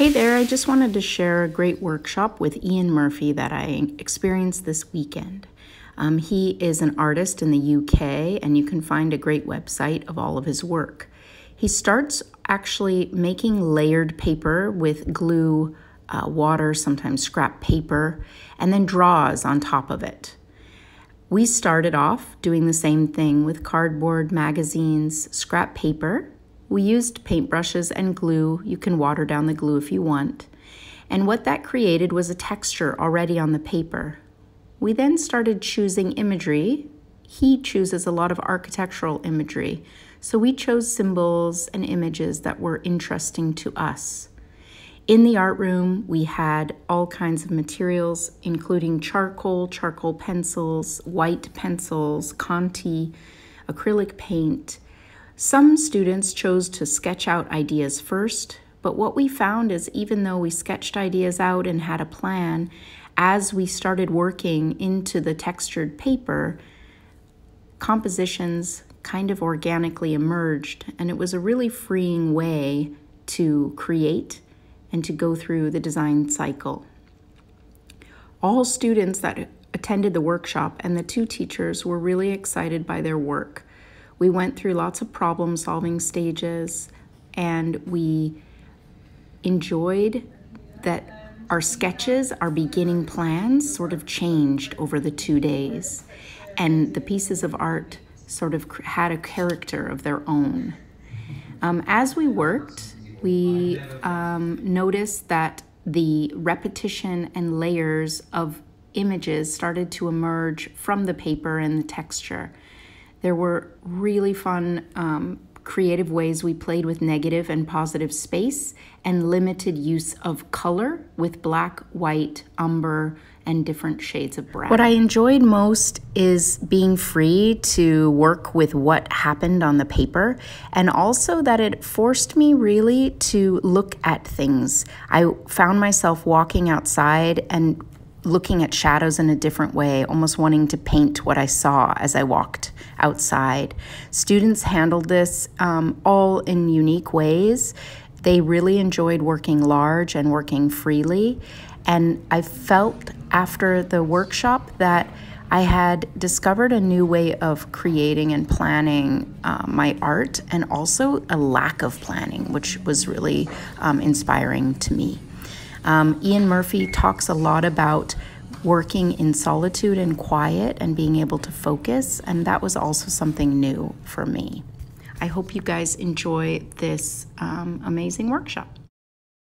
Hey there, I just wanted to share a great workshop with Ian Murphy that I experienced this weekend. Um, he is an artist in the UK, and you can find a great website of all of his work. He starts actually making layered paper with glue, uh, water, sometimes scrap paper, and then draws on top of it. We started off doing the same thing with cardboard, magazines, scrap paper, we used paintbrushes and glue. You can water down the glue if you want. And what that created was a texture already on the paper. We then started choosing imagery. He chooses a lot of architectural imagery. So we chose symbols and images that were interesting to us. In the art room, we had all kinds of materials, including charcoal, charcoal pencils, white pencils, Conte, acrylic paint, some students chose to sketch out ideas first, but what we found is even though we sketched ideas out and had a plan, as we started working into the textured paper, compositions kind of organically emerged, and it was a really freeing way to create and to go through the design cycle. All students that attended the workshop and the two teachers were really excited by their work. We went through lots of problem solving stages and we enjoyed that our sketches, our beginning plans sort of changed over the two days. And the pieces of art sort of had a character of their own. Um, as we worked, we um, noticed that the repetition and layers of images started to emerge from the paper and the texture. There were really fun, um, creative ways we played with negative and positive space and limited use of color with black, white, umber, and different shades of brown. What I enjoyed most is being free to work with what happened on the paper, and also that it forced me really to look at things. I found myself walking outside and looking at shadows in a different way, almost wanting to paint what I saw as I walked outside. Students handled this um, all in unique ways. They really enjoyed working large and working freely. And I felt after the workshop that I had discovered a new way of creating and planning uh, my art and also a lack of planning, which was really um, inspiring to me. Um, Ian Murphy talks a lot about working in solitude and quiet and being able to focus, and that was also something new for me. I hope you guys enjoy this um, amazing workshop.